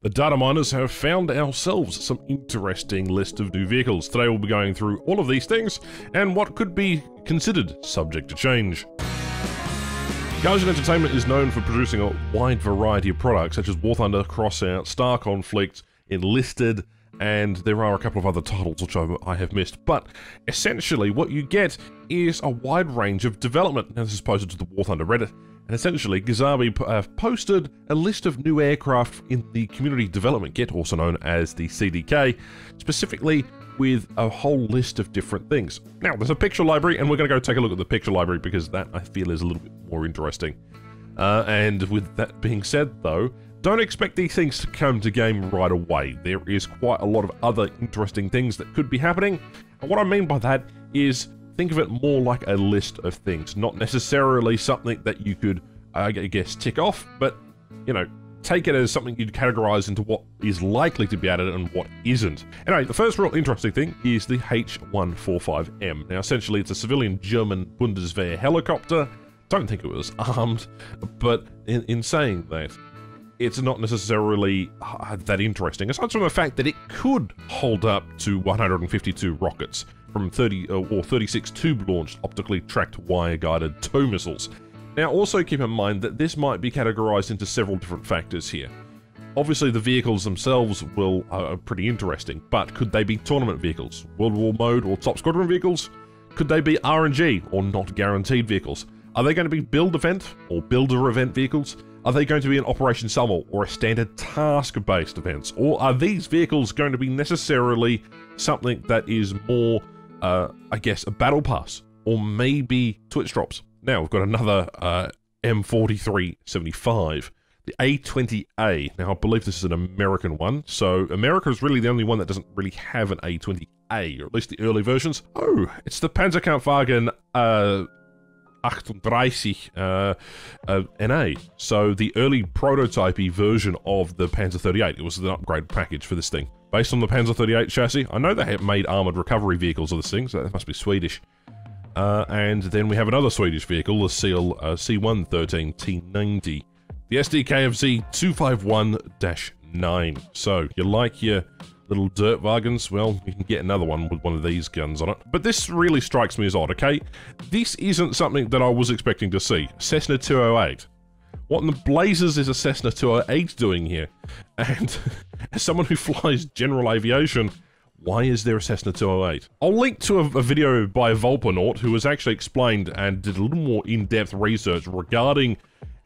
The data miners have found ourselves some interesting list of new vehicles. Today we'll be going through all of these things and what could be considered subject to change. Gaijin Entertainment is known for producing a wide variety of products such as War Thunder, Crossout, Star Conflict, Enlisted, and there are a couple of other titles which I have missed. But essentially, what you get is a wide range of development. Now, this is posted to the War Thunder Reddit, and essentially, Gszabi uh, posted a list of new aircraft in the Community Development Kit, also known as the CDK, specifically with a whole list of different things. Now, there's a picture library, and we're going to go take a look at the picture library because that I feel is a little bit more interesting. Uh, and with that being said, though, don't expect these things to come to game right away. There is quite a lot of other interesting things that could be happening. And what I mean by that is think of it more like a list of things, not necessarily something that you could, I guess, tick off, but, you know, take it as something you'd categorize into what is likely to be added and what isn't. Anyway, the first real interesting thing is the H145M. Now, essentially, it's a civilian German Bundeswehr helicopter. Don't think it was armed, but in, in saying that, it's not necessarily uh, that interesting, aside from the fact that it could hold up to 152 rockets from 30 uh, or 36 tube-launched optically tracked wire-guided tow missiles. Now also keep in mind that this might be categorized into several different factors here. Obviously the vehicles themselves will uh, are pretty interesting, but could they be tournament vehicles, World War mode or top squadron vehicles? Could they be RNG or not guaranteed vehicles? Are they going to be build event or builder event vehicles? Are they going to be an Operation Salvo or a standard task-based events? Or are these vehicles going to be necessarily something that is more, uh, I guess, a battle pass? Or maybe Twitch drops? Now, we've got another uh, M4375, the A20A. Now, I believe this is an American one, so America is really the only one that doesn't really have an A20A, or at least the early versions. Oh, it's the Panzerkampfwagen uh, 38 uh, uh, NA. So the early prototypey version of the Panzer 38. It was an upgrade package for this thing. Based on the Panzer 38 chassis, I know they have made armoured recovery vehicles of this thing, so that must be Swedish. Uh, and then we have another Swedish vehicle, the Seal uh, C113 T90. The SDKFZ 251-9. So, you like your little dirt wagons, well, you can get another one with one of these guns on it. But this really strikes me as odd, okay? This isn't something that I was expecting to see. Cessna 208. What in the blazes is a Cessna 208 doing here? And as someone who flies general aviation, why is there a Cessna 208? I'll link to a, a video by Volpanaut who has actually explained and did a little more in-depth research regarding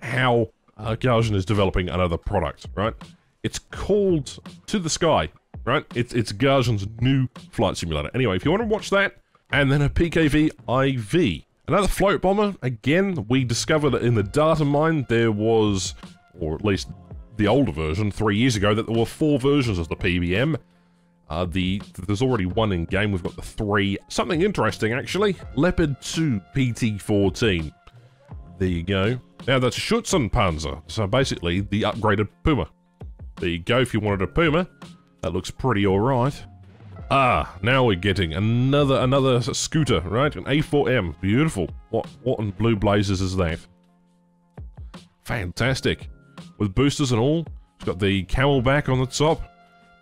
how uh, Gaijin is developing another product, right? It's called To the Sky, right? It's it's Gaijin's new flight simulator. Anyway, if you want to watch that, and then a PKV IV. Another float bomber, again, we discovered that in the data mine there was, or at least the older version, three years ago, that there were four versions of the PBM. Uh, the There's already one in game, we've got the three. Something interesting, actually. Leopard 2 PT-14. There you go. Now that's a Schützenpanzer, so basically the upgraded Puma. There you go, if you wanted a Puma, that looks pretty alright. Ah, now we're getting another another scooter, right? An A4M. Beautiful. What what in blue blazes is that? Fantastic. With boosters and all. It's got the CamelBak on the top.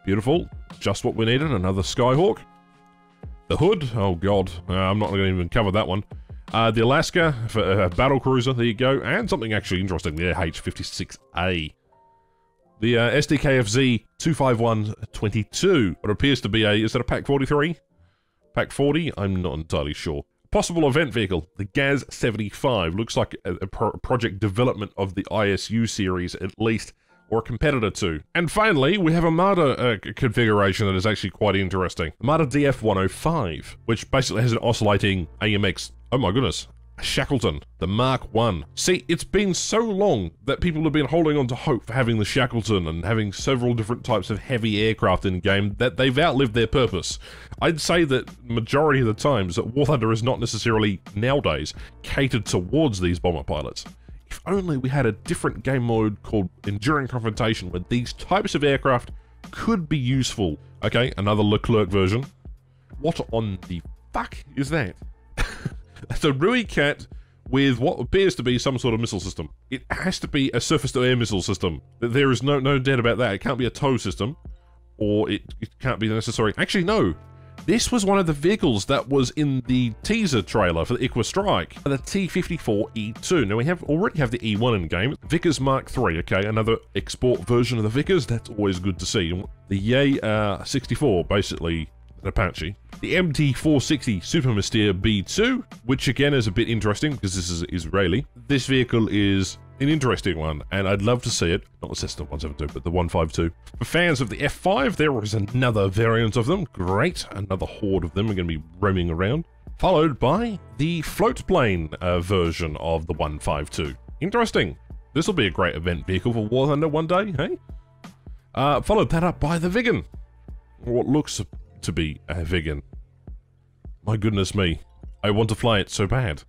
Beautiful. Just what we needed. Another Skyhawk. The hood. Oh god. Uh, I'm not going to even cover that one. Uh, the Alaska for uh, battle cruiser. There you go. And something actually interesting. The H56A. The uh, SDKFZ 25122. What appears to be a, is that a Pak 43? Pak 40? I'm not entirely sure. Possible event vehicle, the GAZ 75. Looks like a, a pro project development of the ISU series, at least, or a competitor to. And finally, we have a Marder uh, configuration that is actually quite interesting. Marder DF105, which basically has an oscillating AMX, oh my goodness, Shackleton, the Mark 1. See, it's been so long that people have been holding on to hope for having the Shackleton and having several different types of heavy aircraft in game that they've outlived their purpose. I'd say that majority of the times that War Thunder is not necessarily, nowadays, catered towards these bomber pilots. If only we had a different game mode called Enduring Confrontation where these types of aircraft could be useful. Okay, another Leclerc version. What on the fuck is that? A Rooikat with what appears to be some sort of missile system. It has to be a surface-to-air missile system. There is no no doubt about that. It can't be a tow system, or it, it can't be necessary. Actually, no. This was one of the vehicles that was in the teaser trailer for the Ixwa Strike, the T-54E2. Now we have already have the E1 in game, Vickers Mark III, okay, another export version of the Vickers, that's always good to see. The Yay uh, 64, basically an Apache. The MT-460 Super Mystere B2, which again is a bit interesting because this is Israeli. This vehicle is an interesting one, and I'd love to see it. Not the Cessna 172, but the 152. For fans of the F5, there is another variant of them. Great. Another horde of them are going to be roaming around. Followed by the float plane uh, version of the 152. Interesting. This will be a great event vehicle for War Thunder one day, hey? Uh, followed that up by the Viggen. What looks to be a Viggen. My goodness me. I want to fly it so bad.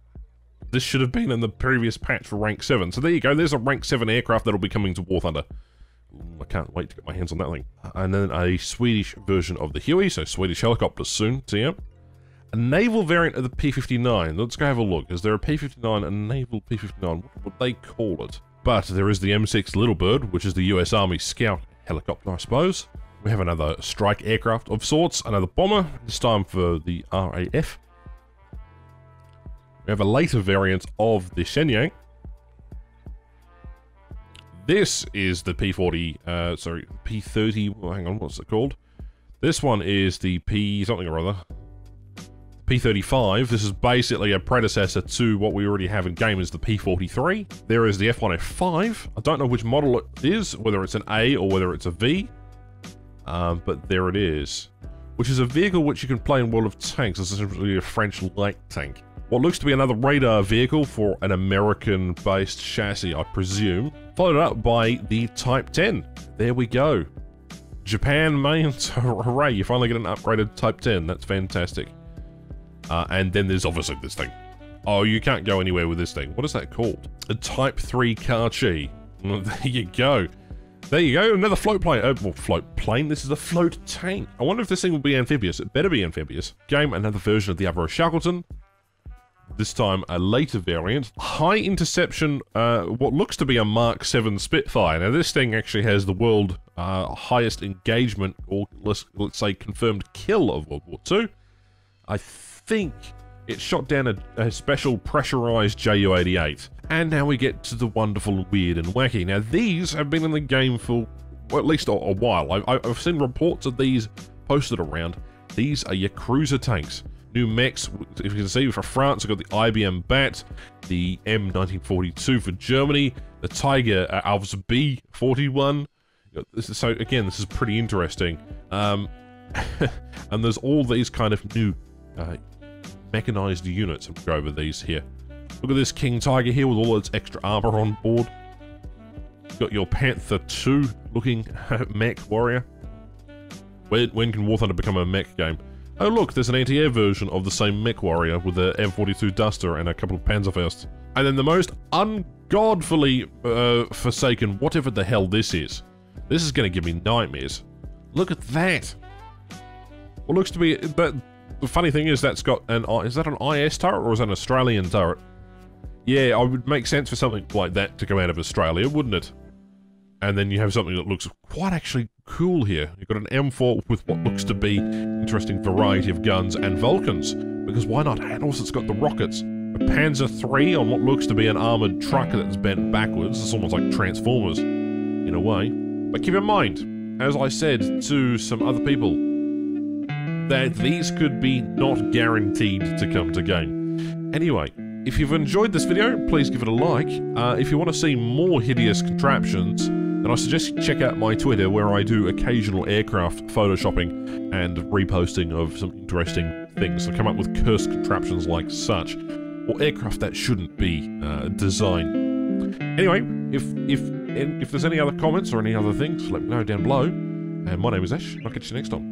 This should have been in the previous patch for rank 7. So there you go, there's a rank 7 aircraft that'll be coming to War Thunder. I can't wait to get my hands on that thing. Uh, and then a Swedish version of the Huey, so Swedish helicopters soon, see ya. A naval variant of the P-59. Let's go have a look. Is there a P-59, a naval P-59? What would they call it? But there is the M6 Little Bird, which is the US Army Scout helicopter, I suppose. We have another strike aircraft of sorts, another bomber, this time for the RAF. We have a later variant of the Shenyang. This is the P40, uh, sorry, P30, well, hang on, what's it called? This one is the P something or other. P35, this is basically a predecessor to what we already have in game is the P43. There is the F1F5. I don't know which model it is, whether it's an A or whether it's a V. Um, but there it is. Which is a vehicle which you can play in World of Tanks. Is essentially a French light tank. What looks to be another radar vehicle for an American-based chassis, I presume. Followed up by the Type 10. There we go. Japan mains, hooray, you finally get an upgraded Type 10. That's fantastic. Uh, and then there's obviously this thing. Oh, you can't go anywhere with this thing. What is that called? A Type 3 Kachi. Well, there you go. There you go, another float plane. Uh, well, float plane. This is a float tank. I wonder if this thing will be amphibious. It better be amphibious. Game, another version of the Avro Shackleton this time a later variant. High interception, uh, what looks to be a Mark 7 Spitfire. Now this thing actually has the world uh, highest engagement, or let's, let's say confirmed kill of World War II. I think it shot down a, a special pressurized Ju-88. And now we get to the wonderful, weird, and wacky. Now these have been in the game for well, at least a, a while. I, I've seen reports of these posted around. These are your cruiser tanks new mechs. If you can see, for France, I've got the IBM Bat, the M1942 for Germany, the Tiger uh, Alves B41. So again, this is pretty interesting. Um, and there's all these kind of new uh, mechanized units. I'm go over these here. Look at this King Tiger here with all its extra armor on board. Got your Panther 2 looking mech warrior. When, when can War Thunder become a mech game? Oh look, there's an anti-air version of the same mech warrior with the M42 Duster and a couple of Panzerfausts. And then the most ungodfully uh, forsaken whatever the hell this is. This is going to give me nightmares. Look at that. What looks to be... But the funny thing is that's got an... Is that an IS turret or is that an Australian turret? Yeah, I would make sense for something like that to come out of Australia, wouldn't it? And then you have something that looks quite actually cool here. You've got an M4 with what looks to be interesting variety of guns and Vulcans. Because why not? And also it's got the rockets. A Panzer III on what looks to be an armoured truck that's bent backwards. It's almost like Transformers, in a way. But keep in mind, as I said to some other people, that these could be not guaranteed to come to game. Anyway, if you've enjoyed this video, please give it a like. Uh, if you want to see more hideous contraptions, then I suggest you check out my Twitter where I do occasional aircraft photoshopping and reposting of some interesting things. I come up with cursed contraptions like such, or aircraft that shouldn't be uh, designed. Anyway, if if if there's any other comments or any other things, let me know down below. And my name is Ash. I'll catch you next time.